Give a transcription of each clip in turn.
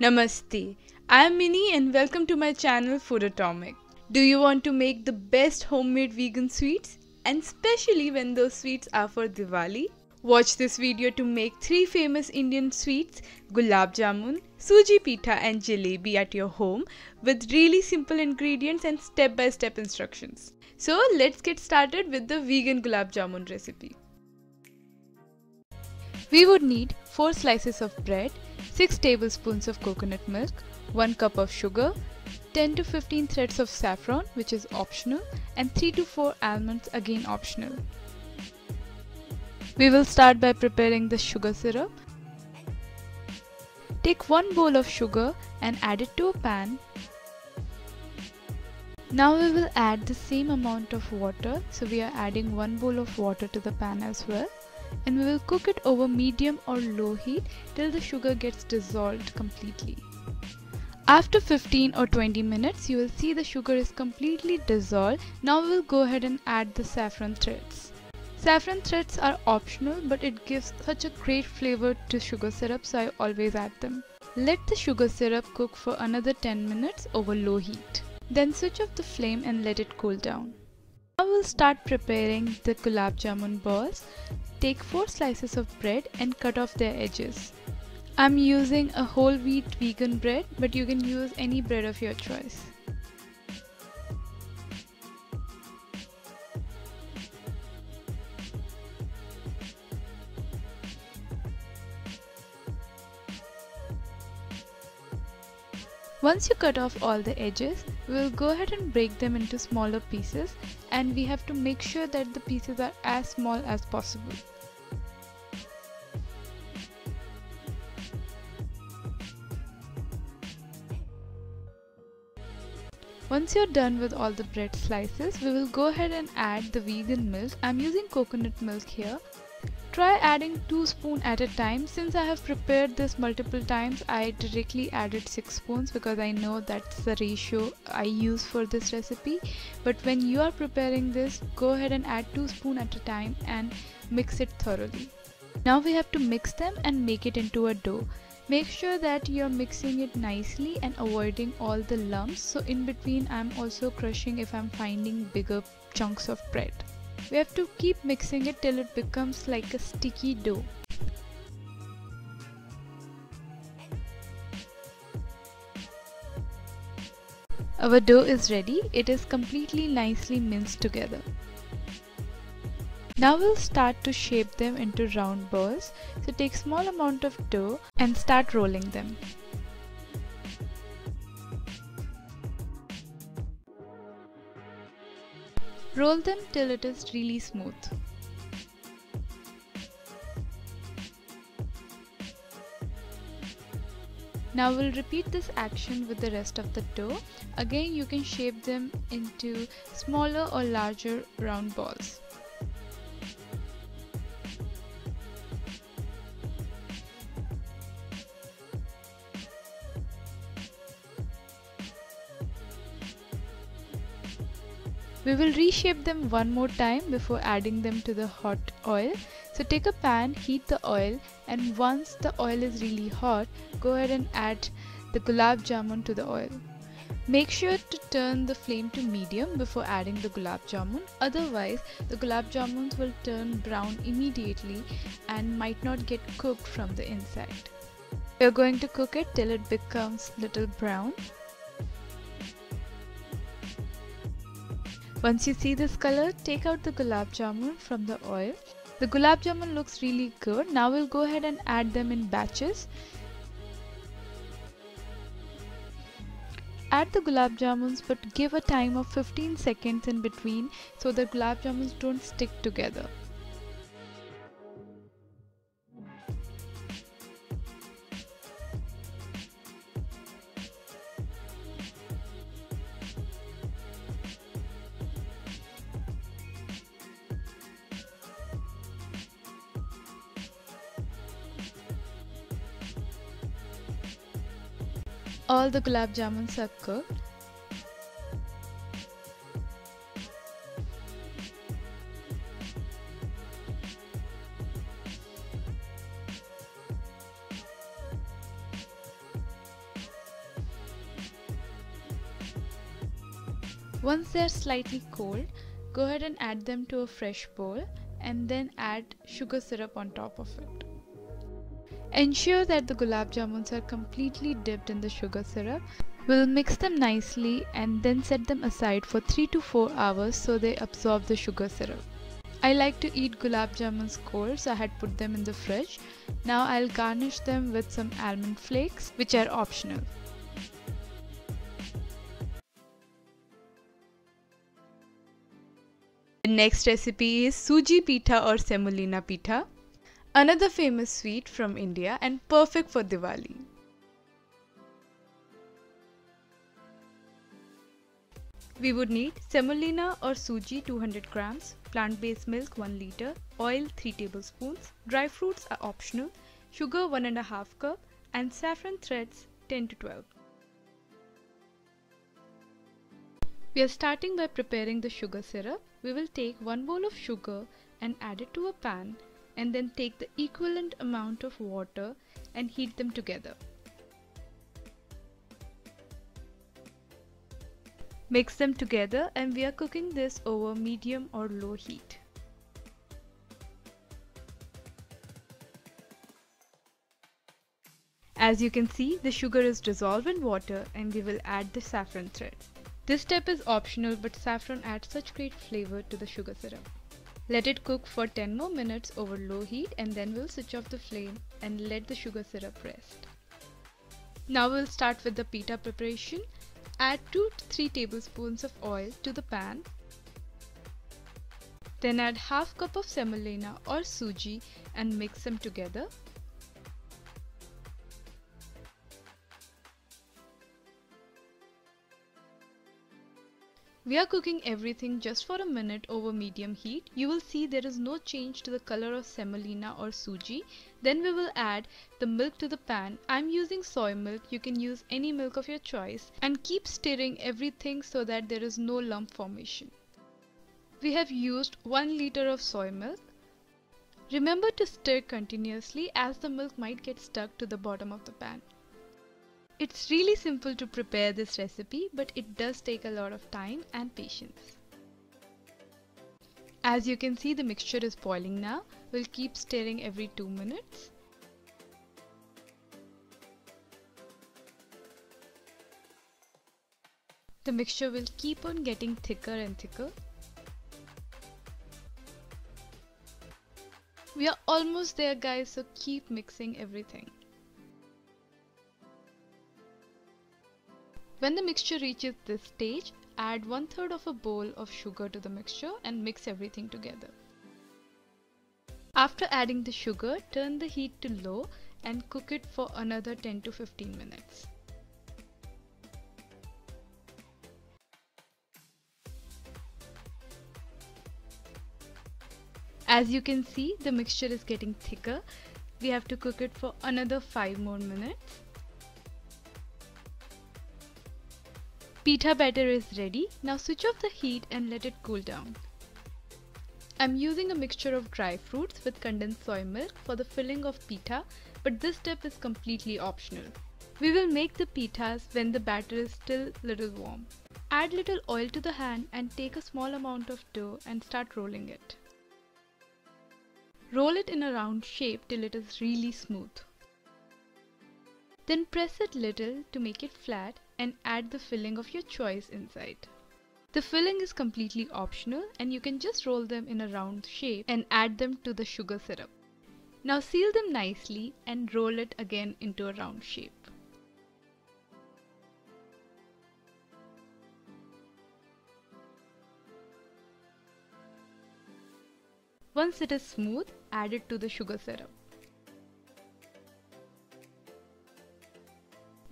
Namaste. I am Mini and welcome to my channel Foodotomic. Do you want to make the best homemade vegan sweets? And especially when those sweets are for Diwali? Watch this video to make three famous Indian sweets gulab jamun, suji pita and jalebi at your home with really simple ingredients and step-by-step instructions. So let's get started with the vegan gulab jamun recipe. We would need 4 slices of bread, 6 tablespoons of coconut milk, 1 cup of sugar, 10 to 15 threads of saffron which is optional and 3 to 4 almonds again optional. We will start by preparing the sugar syrup. Take 1 bowl of sugar and add it to a pan. Now we will add the same amount of water so we are adding 1 bowl of water to the pan as well and we will cook it over medium or low heat till the sugar gets dissolved completely. After 15 or 20 minutes you will see the sugar is completely dissolved. Now we will go ahead and add the saffron threads. Saffron threads are optional but it gives such a great flavor to sugar syrup so I always add them. Let the sugar syrup cook for another 10 minutes over low heat. Then switch off the flame and let it cool down. Now we'll start preparing the gulab jamun balls. Take 4 slices of bread and cut off their edges. I'm using a whole wheat vegan bread but you can use any bread of your choice. Once you cut off all the edges, we'll go ahead and break them into smaller pieces and we have to make sure that the pieces are as small as possible. Once you're done with all the bread slices, we will go ahead and add the vegan milk. I'm using coconut milk here Try adding 2 spoon at a time. Since I have prepared this multiple times, I directly added 6 spoons because I know that's the ratio I use for this recipe. But when you are preparing this, go ahead and add 2 spoon at a time and mix it thoroughly. Now we have to mix them and make it into a dough. Make sure that you're mixing it nicely and avoiding all the lumps. So in between I'm also crushing if I'm finding bigger chunks of bread. We have to keep mixing it till it becomes like a sticky dough. Our dough is ready. It is completely nicely minced together. Now we'll start to shape them into round balls. So take small amount of dough and start rolling them. Roll them till it is really smooth. Now we'll repeat this action with the rest of the dough. Again you can shape them into smaller or larger round balls. We will reshape them one more time before adding them to the hot oil. So take a pan, heat the oil and once the oil is really hot, go ahead and add the gulab jamun to the oil. Make sure to turn the flame to medium before adding the gulab jamun otherwise the gulab jamuns will turn brown immediately and might not get cooked from the inside. We are going to cook it till it becomes little brown Once you see this color, take out the gulab jamun from the oil. The gulab jamun looks really good. Now we'll go ahead and add them in batches. Add the gulab jamuns but give a time of 15 seconds in between so the gulab jamuns don't stick together. the gulab jamuns are cooked. Once they are slightly cold, go ahead and add them to a fresh bowl and then add sugar syrup on top of it. Ensure that the gulab jamuns are completely dipped in the sugar syrup. We'll mix them nicely and then set them aside for 3 to 4 hours so they absorb the sugar syrup. I like to eat gulab jamuns cold so I had put them in the fridge. Now I'll garnish them with some almond flakes which are optional. The next recipe is suji pita or semolina pitha. Another famous sweet from India and perfect for Diwali. We would need semolina or suji 200 grams, plant-based milk 1 liter, oil 3 tablespoons, dry fruits are optional, sugar 1 and a half cup and saffron threads 10 to 12. We are starting by preparing the sugar syrup. We will take 1 bowl of sugar and add it to a pan and then take the equivalent amount of water and heat them together. Mix them together and we are cooking this over medium or low heat. As you can see, the sugar is dissolved in water and we will add the saffron thread. This step is optional but saffron adds such great flavor to the sugar syrup. Let it cook for 10 more minutes over low heat and then we'll switch off the flame and let the sugar syrup rest. Now we'll start with the pita preparation. Add 2 to 3 tablespoons of oil to the pan. Then add half cup of semolina or suji and mix them together. We are cooking everything just for a minute over medium heat. You will see there is no change to the color of semolina or suji. Then we will add the milk to the pan. I'm using soy milk. You can use any milk of your choice. And keep stirring everything so that there is no lump formation. We have used 1 liter of soy milk. Remember to stir continuously as the milk might get stuck to the bottom of the pan. It's really simple to prepare this recipe but it does take a lot of time and patience. As you can see the mixture is boiling now. We'll keep stirring every 2 minutes. The mixture will keep on getting thicker and thicker. We are almost there guys so keep mixing everything. When the mixture reaches this stage, add one third of a bowl of sugar to the mixture and mix everything together. After adding the sugar, turn the heat to low and cook it for another 10 to 15 minutes. As you can see, the mixture is getting thicker. We have to cook it for another 5 more minutes. Pita batter is ready. Now switch off the heat and let it cool down. I'm using a mixture of dry fruits with condensed soy milk for the filling of pita, but this step is completely optional. We will make the pitas when the batter is still little warm. Add little oil to the hand and take a small amount of dough and start rolling it. Roll it in a round shape till it is really smooth. Then press it little to make it flat and add the filling of your choice inside. The filling is completely optional and you can just roll them in a round shape and add them to the sugar syrup. Now seal them nicely and roll it again into a round shape. Once it is smooth, add it to the sugar syrup.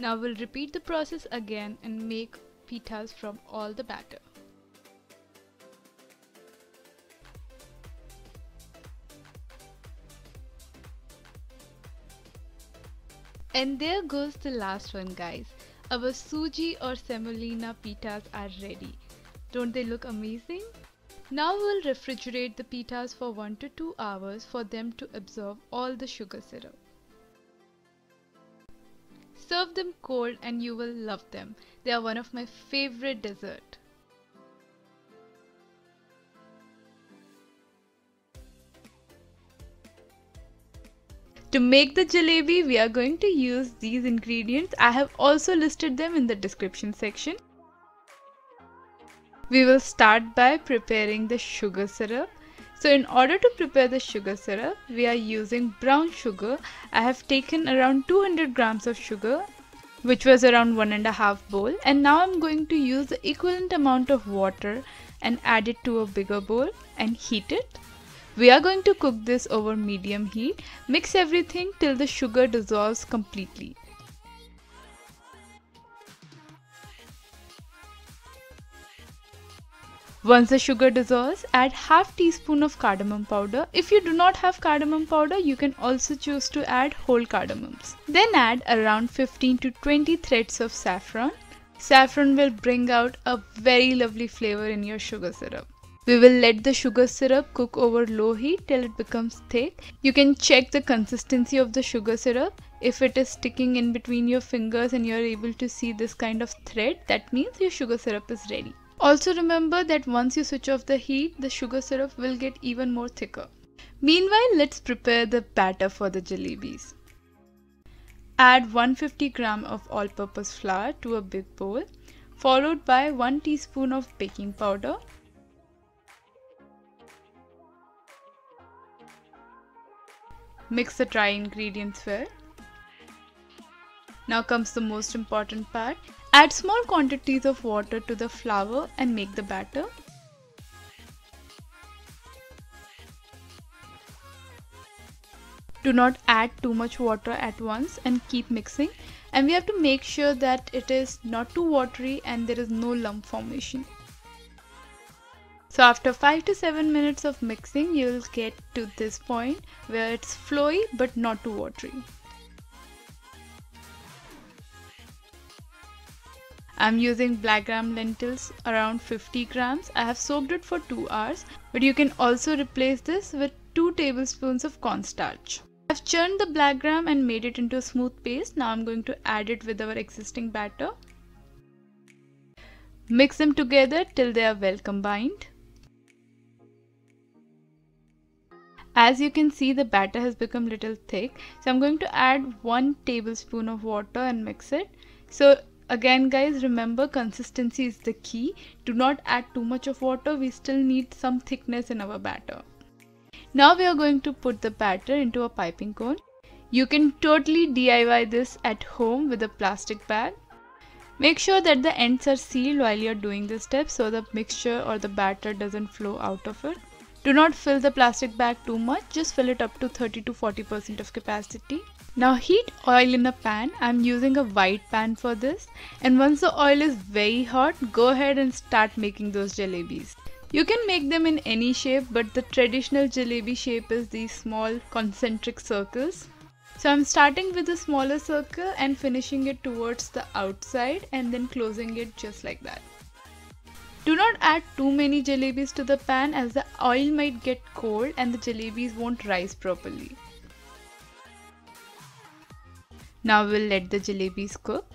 Now we'll repeat the process again and make pitas from all the batter. And there goes the last one guys. Our suji or semolina pitas are ready. Don't they look amazing? Now we'll refrigerate the pitas for 1 to 2 hours for them to absorb all the sugar syrup. Serve them cold and you will love them. They are one of my favorite dessert. To make the jalebi, we are going to use these ingredients. I have also listed them in the description section. We will start by preparing the sugar syrup. So in order to prepare the sugar syrup, we are using brown sugar. I have taken around 200 grams of sugar which was around one and a half bowl and now I'm going to use the equivalent amount of water and add it to a bigger bowl and heat it. We are going to cook this over medium heat. Mix everything till the sugar dissolves completely. Once the sugar dissolves, add half teaspoon of cardamom powder. If you do not have cardamom powder, you can also choose to add whole cardamoms. Then add around 15 to 20 threads of saffron. Saffron will bring out a very lovely flavor in your sugar syrup. We will let the sugar syrup cook over low heat till it becomes thick. You can check the consistency of the sugar syrup. If it is sticking in between your fingers and you are able to see this kind of thread, that means your sugar syrup is ready. Also remember that once you switch off the heat, the sugar syrup will get even more thicker. Meanwhile, let's prepare the batter for the jalebis. Add 150 gram of all-purpose flour to a big bowl, followed by 1 teaspoon of baking powder, Mix the dry ingredients well. Now comes the most important part. Add small quantities of water to the flour and make the batter. Do not add too much water at once and keep mixing and we have to make sure that it is not too watery and there is no lump formation. So after 5 to 7 minutes of mixing, you will get to this point where it's flowy but not too watery. I'm using black gram lentils around 50 grams. I have soaked it for 2 hours, but you can also replace this with 2 tablespoons of cornstarch. I've churned the black gram and made it into a smooth paste. Now I'm going to add it with our existing batter. Mix them together till they are well combined. As you can see the batter has become little thick. So I'm going to add 1 tablespoon of water and mix it. So again guys remember consistency is the key. Do not add too much of water. We still need some thickness in our batter. Now we are going to put the batter into a piping cone. You can totally DIY this at home with a plastic bag. Make sure that the ends are sealed while you're doing this step so the mixture or the batter doesn't flow out of it. Do not fill the plastic bag too much, just fill it up to 30 to 40% of capacity. Now heat oil in a pan. I'm using a white pan for this. And once the oil is very hot, go ahead and start making those jalebis. You can make them in any shape, but the traditional jalebi shape is these small concentric circles. So I'm starting with a smaller circle and finishing it towards the outside and then closing it just like that. Do not add too many jalebis to the pan as the oil might get cold and the jalebis won't rise properly. Now we'll let the jalebis cook.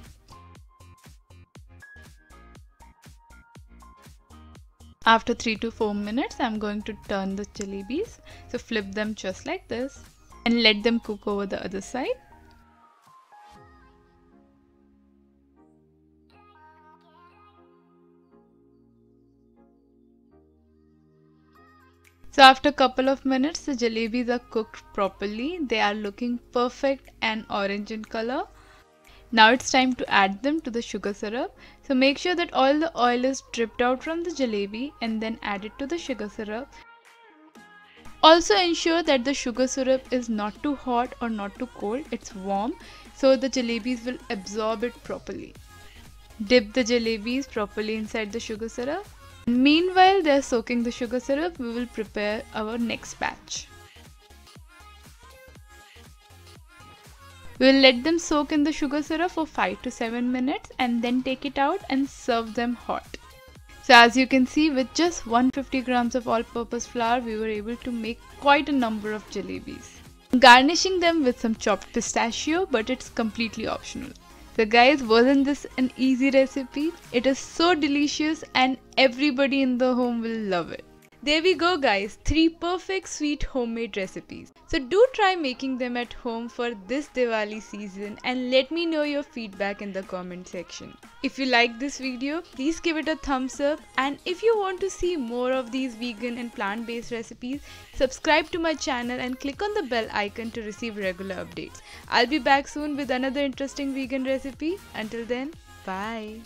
After 3 to 4 minutes, I'm going to turn the jalebis. So flip them just like this and let them cook over the other side. So after a couple of minutes, the jalebis are cooked properly. They are looking perfect and orange in color. Now it's time to add them to the sugar syrup. So make sure that all the oil is dripped out from the jalebi and then add it to the sugar syrup. Also ensure that the sugar syrup is not too hot or not too cold. It's warm so the jalebis will absorb it properly. Dip the jalebis properly inside the sugar syrup Meanwhile they are soaking the sugar syrup, we will prepare our next batch. We will let them soak in the sugar syrup for 5 to 7 minutes and then take it out and serve them hot. So as you can see with just 150 grams of all-purpose flour we were able to make quite a number of jalebis. Garnishing them with some chopped pistachio but it's completely optional. So guys, wasn't this an easy recipe? It is so delicious and everybody in the home will love it. There we go guys, 3 perfect sweet homemade recipes. So do try making them at home for this Diwali season and let me know your feedback in the comment section. If you like this video, please give it a thumbs up and if you want to see more of these vegan and plant-based recipes, subscribe to my channel and click on the bell icon to receive regular updates. I'll be back soon with another interesting vegan recipe. Until then, bye.